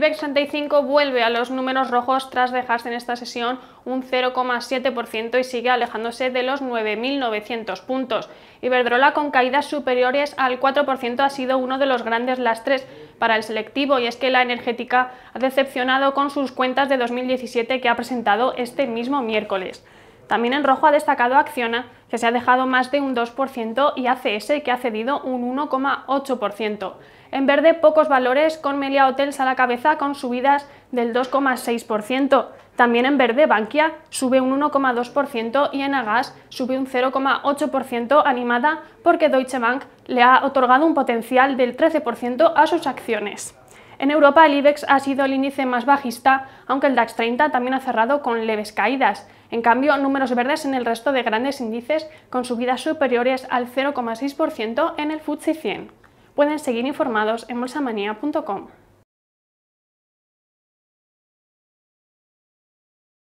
IBEX 35 vuelve a los números rojos tras dejarse en esta sesión un 0,7% y sigue alejándose de los 9.900 puntos. Iberdrola con caídas superiores al 4% ha sido uno de los grandes lastres para el selectivo y es que la energética ha decepcionado con sus cuentas de 2017 que ha presentado este mismo miércoles. También en rojo ha destacado Acciona, que se ha dejado más de un 2%, y ACS, que ha cedido un 1,8%. En verde, pocos valores, con Melia Hotels a la cabeza con subidas del 2,6%. También en verde, Bankia sube un 1,2% y Enagas sube un 0,8% animada porque Deutsche Bank le ha otorgado un potencial del 13% a sus acciones. En Europa el IBEX ha sido el índice más bajista, aunque el DAX 30 también ha cerrado con leves caídas. En cambio, números verdes en el resto de grandes índices con subidas superiores al 0,6% en el FTSE 100. Pueden seguir informados en bolsamanía.com.